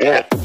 Yeah.